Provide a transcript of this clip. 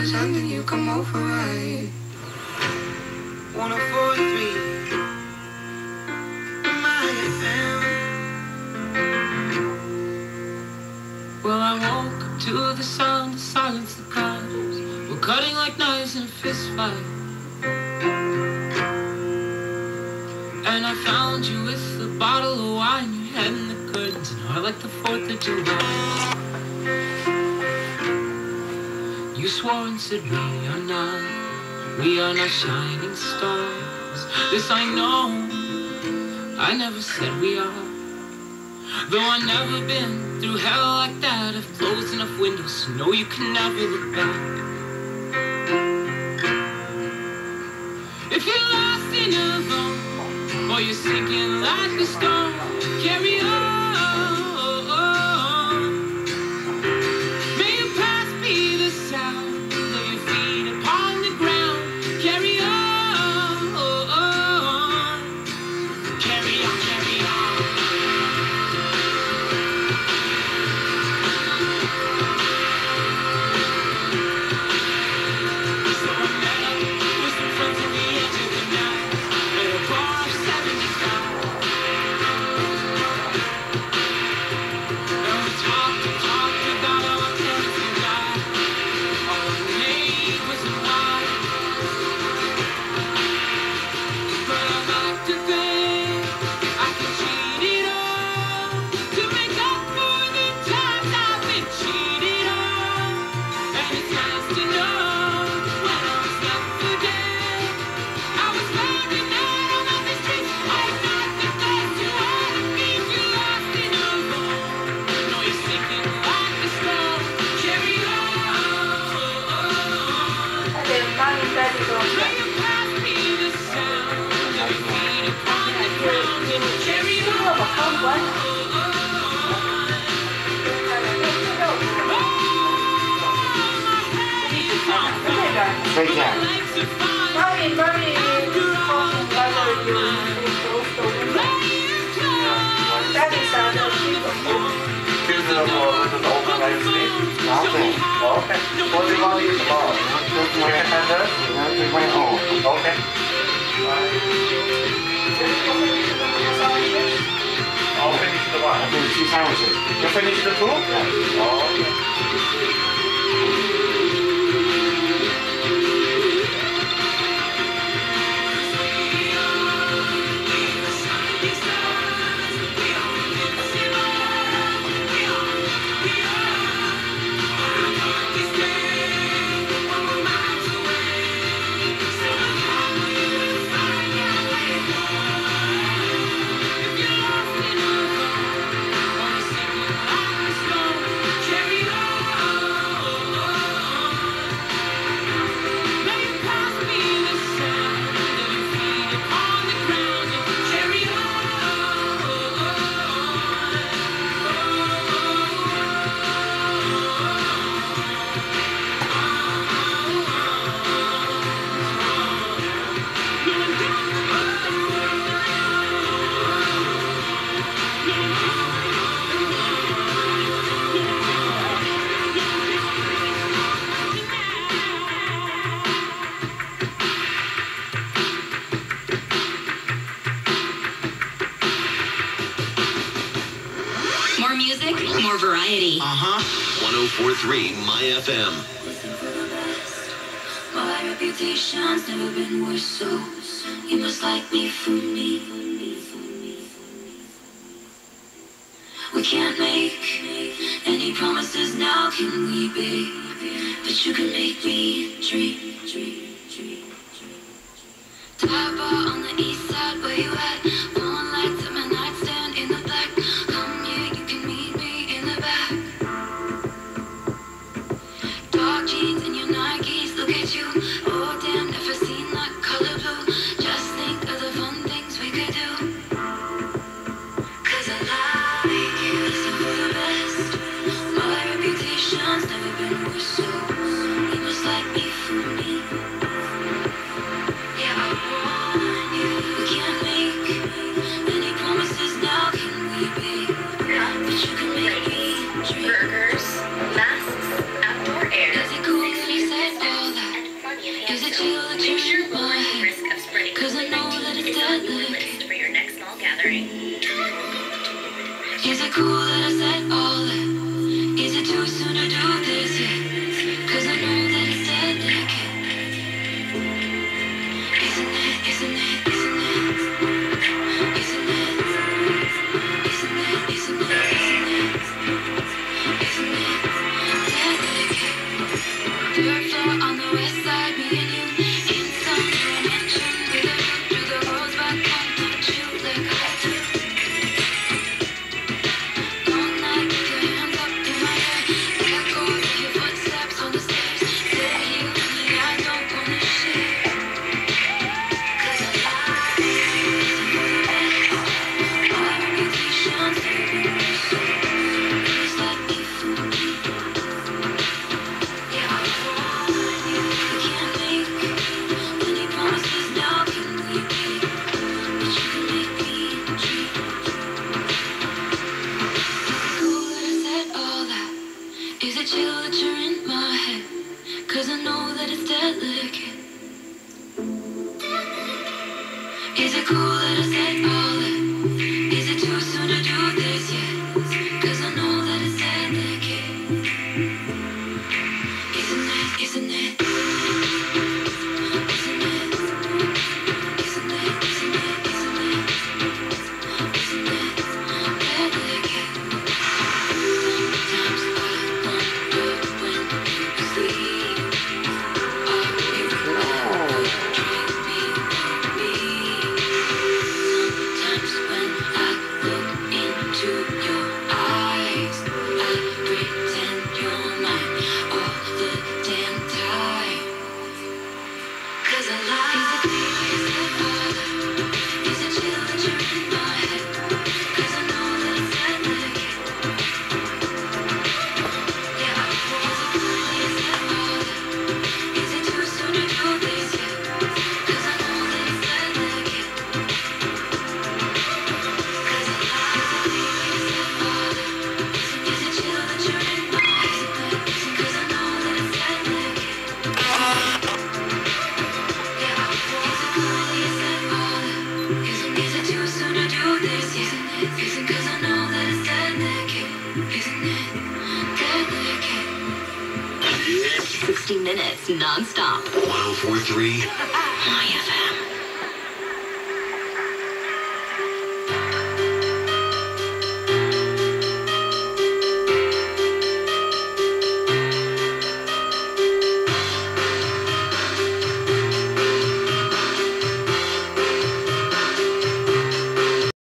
pretending you come over right. 1043 My FM. Well, I woke up to the sound of silence, the crowds were cutting like knives in a fist fight. And I found you with a bottle of wine, your head in the curtains, and heart like the 4th of July. You swore and said we are not, we are not shining stars. This I know, I never said we are. Though I've never been through hell like that, I've closed enough windows to know you can never look back. If you're lost in a zone, or you're sinking like a stone, carry on. Sleep. Okay. What do you want to eat tomorrow? Chicken my, tenders? that's my own. Okay. I'll finish the one. I one. think two sandwiches. You finish the two? Yeah. Okay. 1043 My FM. My reputation's never been worse, so you must like me for me. We can't make any promises now, can we, babe? But you can make me dream, dream, on the east side, where you at? Is it cool that I said, oh. Is it cool little I said 60 minutes nonstop. 104.3 My FM.